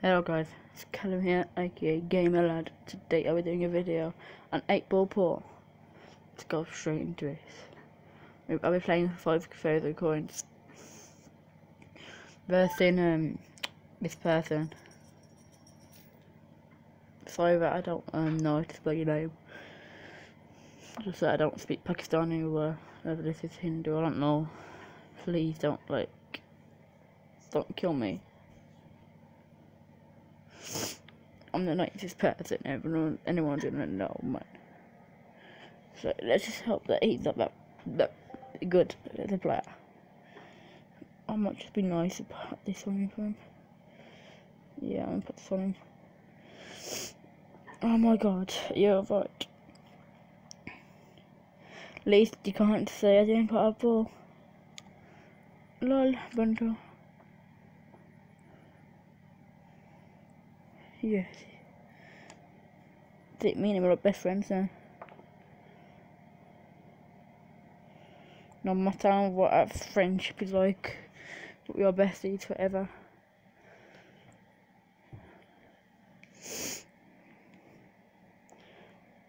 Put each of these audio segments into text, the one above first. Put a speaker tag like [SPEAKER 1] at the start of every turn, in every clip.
[SPEAKER 1] Hello guys, it's Callum here, aka Gamer Lad. Today I'll be doing a video on 8 Ball Pool. Let's go straight into this. I'll be playing for 5,000 coins. Versing um, this person. Sorry that I don't um, know how to spell your name. Just that I don't speak Pakistani or whether this is Hindu, I don't know. Please don't like, don't kill me. I'm the nicest person everyone anyone's gonna know man. So let's just hope that he's not that that good as a player. I might just be nice and put this on him. Yeah, I'm gonna put this on him. Oh my god, you're right. At least you can't say I didn't put a ball. Lol, bundle. Yes. think me and him are best friends now. No matter what our friendship is like, we are besties forever.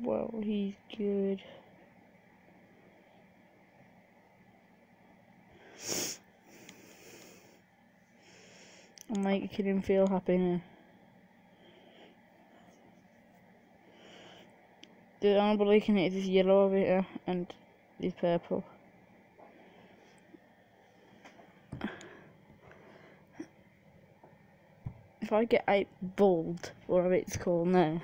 [SPEAKER 1] Well, he's good. I'm making him feel happy now. The only can hit is yellow over here and this purple. If I get eight bald, whatever it's called now,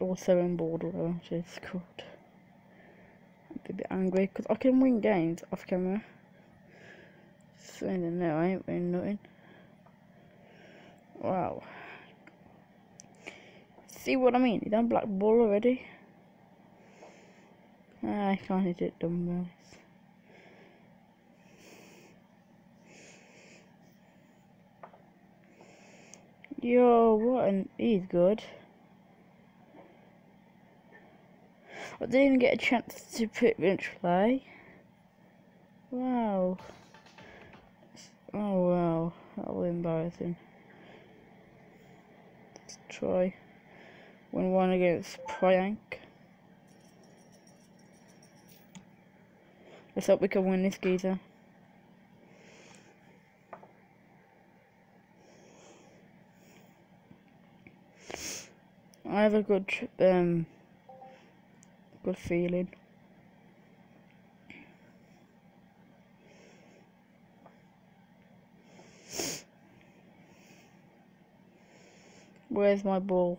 [SPEAKER 1] or seven bald, whatever it's called, I'd be a bit angry because I can win games off camera. So no, I ain't winning nothing. Wow. See what I mean? He done black ball already. Ah, I can't hit it, dumbbells. Yo, what an he's good. I didn't even get a chance to put bench play. Wow. Oh wow, that was embarrassing. Let's try. Win one against Priyank. Let's hope we can win this geezer. I have a good um good feeling. Where's my ball?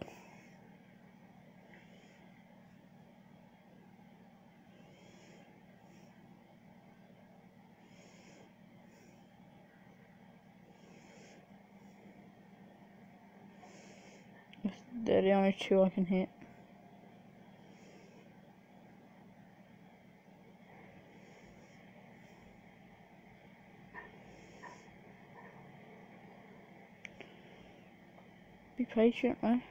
[SPEAKER 1] They're two I can hit. Be patient, man.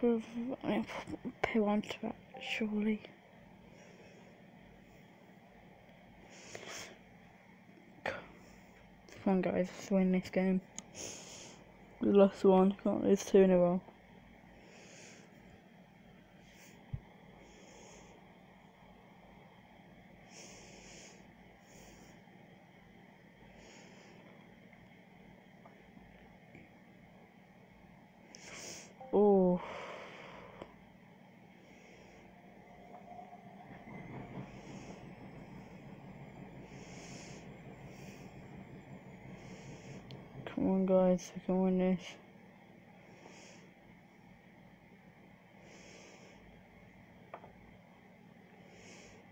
[SPEAKER 1] Could have pay on to that, surely. Come on, guys, let's win this game. We lost one, can't lose two in a row. Come on guys, I can win this.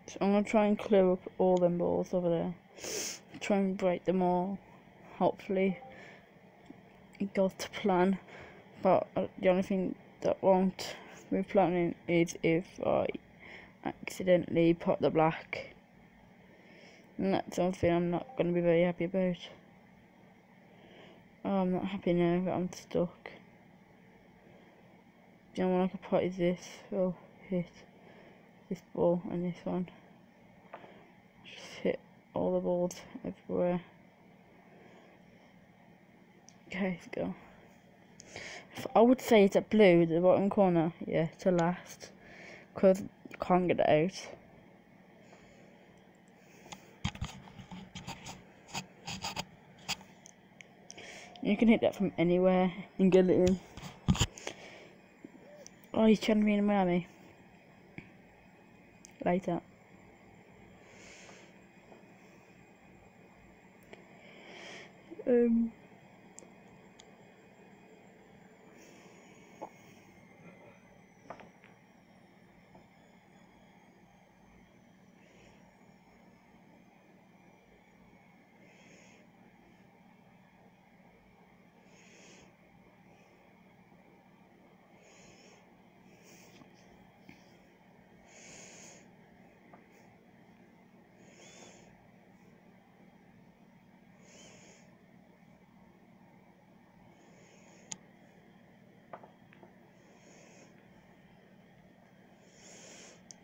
[SPEAKER 1] So I'm gonna try and clear up all them balls over there. Try and break them all. Hopefully it goes to plan. But uh, the only thing that won't be planning is if I accidentally put the black. And that's something I'm not gonna be very happy about. Oh, I'm not happy now but I'm stuck. Do you know what I can put is this. Oh, hit this ball and this one. Just hit all the balls everywhere. Okay, let's go. If I would say it's at blue, the bottom corner. Yeah, to last. Because you can't get it out. You can hit that from anywhere and get it in. Oh, he's trying to be in Miami. Later. Um.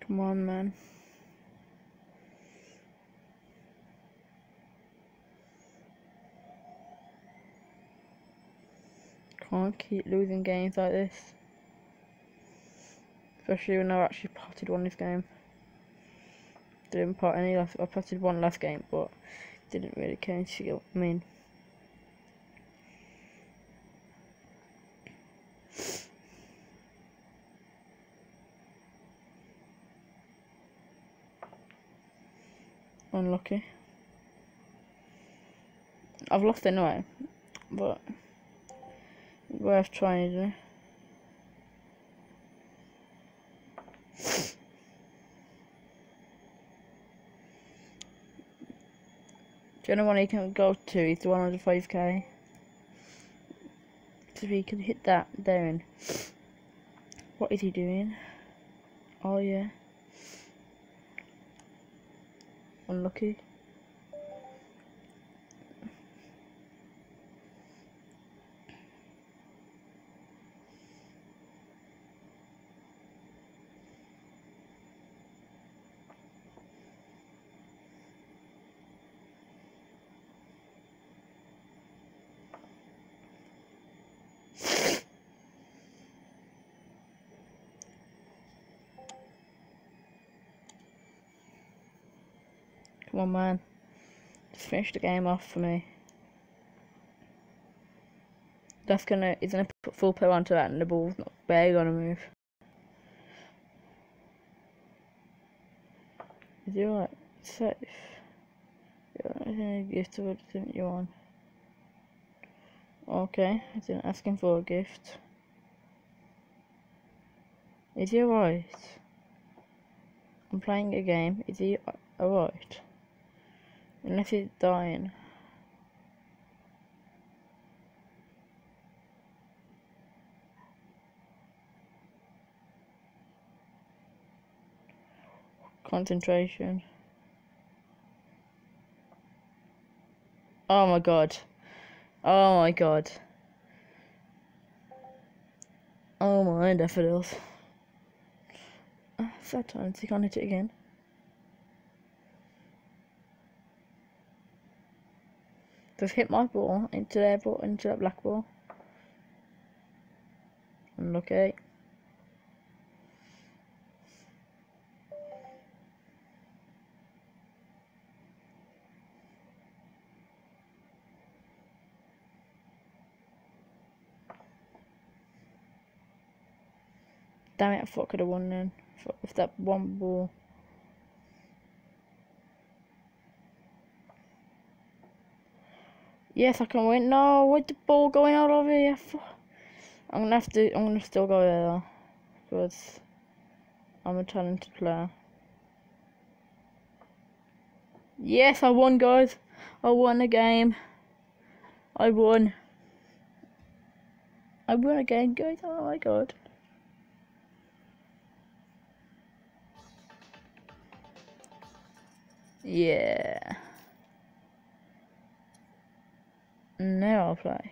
[SPEAKER 1] Come on, man. Can't keep losing games like this. Especially when I actually potted one this game. Didn't pot any last I potted one last game but didn't really care to get what I mean. Unlucky. I've lost anyway, but worth trying, isn't it? The only one he can go to is the one under 5k. So he can hit that down. What is he doing? Oh yeah. Unlucky. Come on, man. Finish the game off for me. That's gonna, he's gonna put full power onto that and the ball's not barely gonna move. Is he alright? Safe. Yeah, I think a gift of didn't you want? Okay, I didn't ask him for a gift. Is he alright? I'm playing a game. Is he alright? Unless he's dying. Concentration. Oh my god. Oh my god. Oh my daffodils. Times, he can't hit it again. Just hit my ball into their ball, into that black ball. Unlucky. Damn it, I thought I could have won then. If that one ball. Yes, I can win. No, with the ball going out of here. I'm gonna have to. I'm gonna still go there because I'm a talented player. Yes, I won, guys. I won the game. I won. I won again, guys. Oh my god. Yeah. Now I'll play.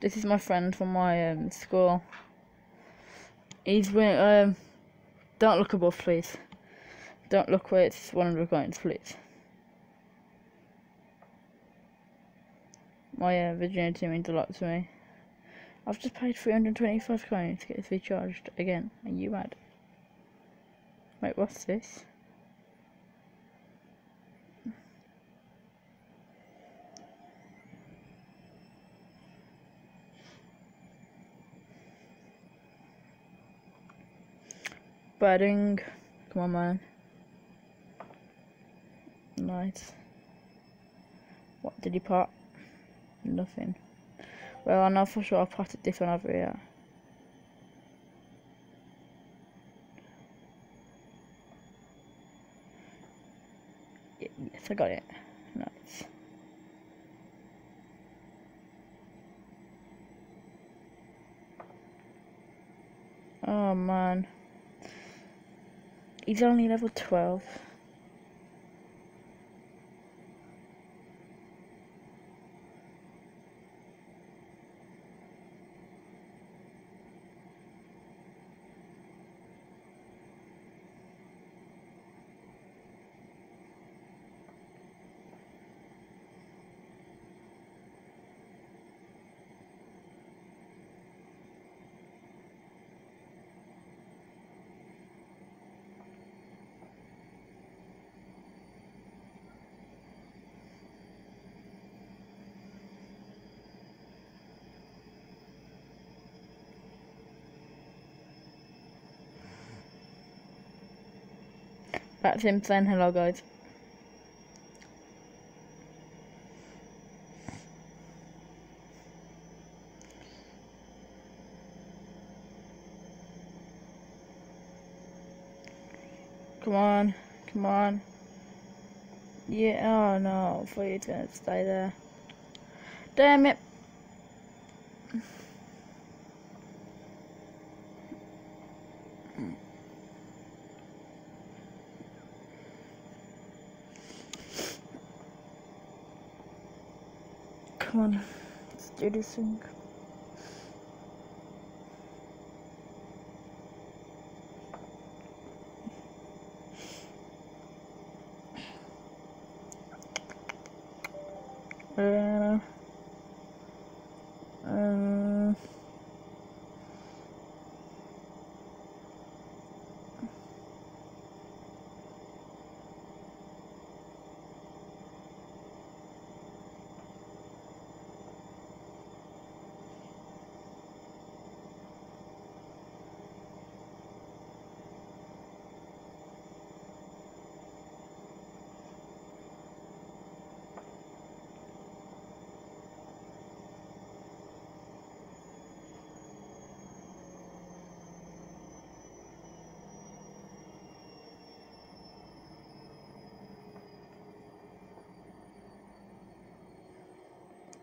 [SPEAKER 1] This is my friend from my um, school. He's went, um, don't look above please. Don't look where it's 100 coins, please. My uh, virginity means a lot to me. I've just paid 325 coins to get this recharged again. Are you mad? Wait, what's this? Batting. Come on, man. Nice. What did he put? Nothing. Well, I know for sure I potted this one over here. Yes, I got it. Nice. Oh man. He's only level 12. That's him saying hello, guys. Come on, come on. Yeah, oh no, I thought you gonna stay there. Damn it. Come on, let's do this thing.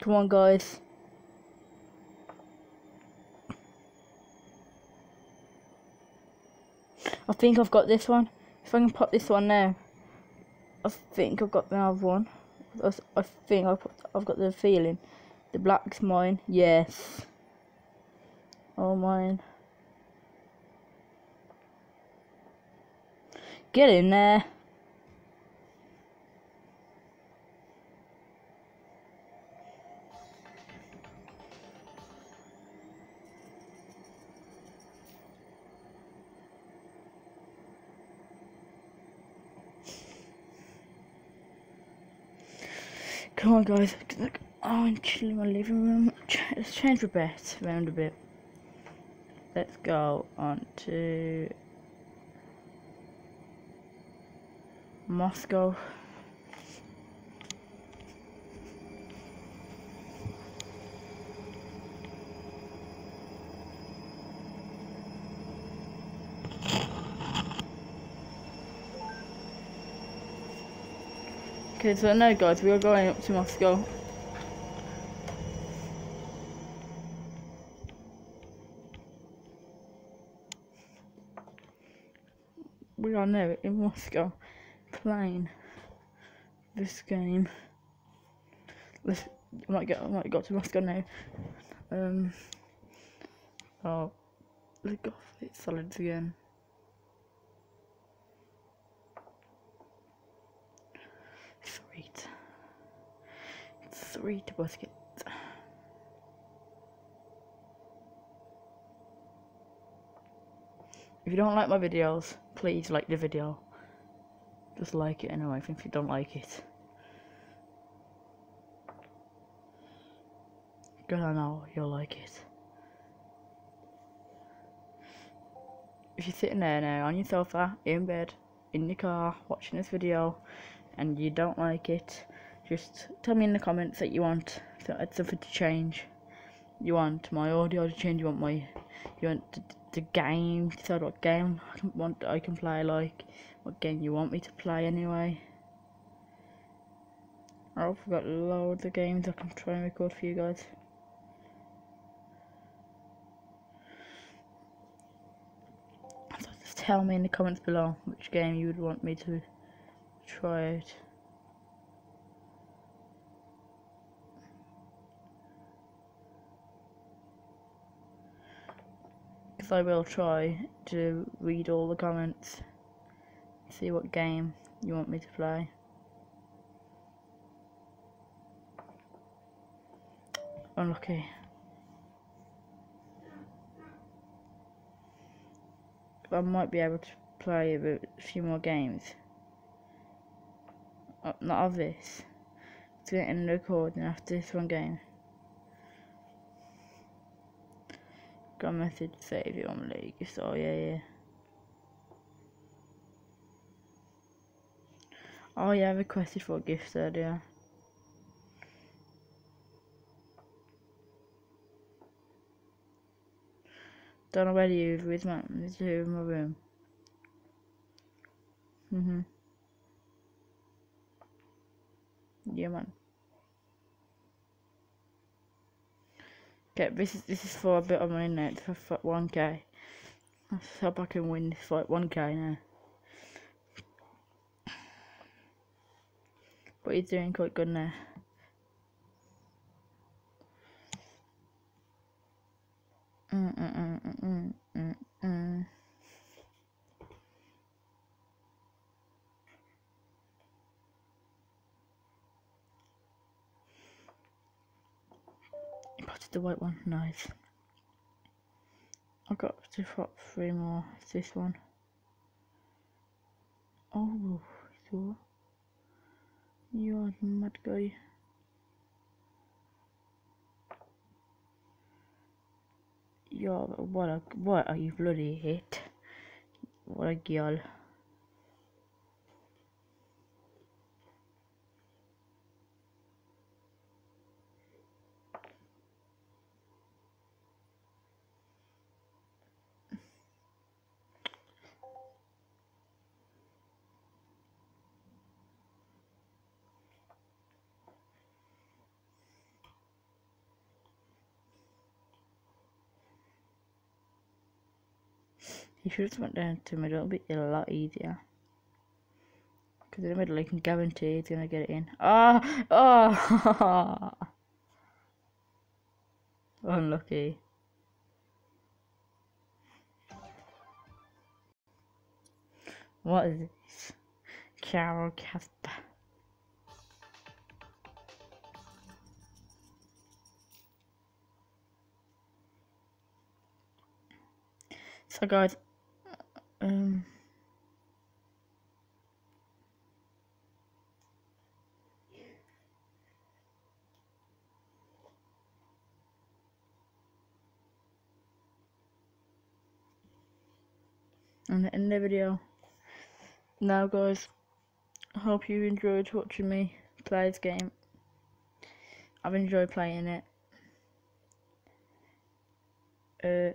[SPEAKER 1] Come on, guys. I think I've got this one. If I can pop this one now, I think I've got the other one. I think I've, got the feeling. The black's mine. Yes. Oh, mine. Get in there. On, guys. Look, oh, I'm chilling in my living room. Let's change the bet around a bit. Let's go on to Moscow. Okay, so now, guys, we are going up to Moscow. We are now in Moscow playing this game. Let's, I might get, I might go to Moscow now. Um, oh, the solids again. Three to basket. If you don't like my videos, please like the video. Just like it anyway, if you don't like it. Because I know you'll like it. If you're sitting there now on your sofa, in bed, in your car, watching this video, and you don't like it, just tell me in the comments that you want something to change. You want my audio to change, you want my, you want the, the game, decide what game I can, want I can play like, what game you want me to play anyway. Oh, I've got loads of games I can try and record for you guys. So just tell me in the comments below which game you would want me to try it. I will try to read all the comments, see what game you want me to play. Unlucky. I might be able to play a few more games. Uh, not of this. To get in the recording after this one game. Got a message to save you on league, so yeah, yeah. Oh yeah, I requested for a gift earlier. Don't know where you with my is here in my room. Mhm. Yeah man. Okay, this is this is for a bit of money now. It's for one K. Let's hope I can win this fight one K now. But he's doing quite good now. Mm -mm -mm the white one, nice. I've got to swap three more. This one. Oh, so you're a mad guy. Yo, what a what are you bloody hit? What a girl. You should have went down to the middle, it'll be a lot easier. Because in the middle, you can guarantee he's going to get it in. Oh! oh! Unlucky. What is this? Carol Casper. So guys, um, and the end the video. Now guys, I hope you enjoyed watching me play this game. I've enjoyed playing it. Uh,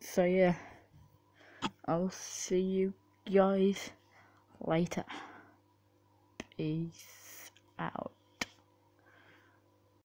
[SPEAKER 1] so yeah. I'll see you guys later. Peace out.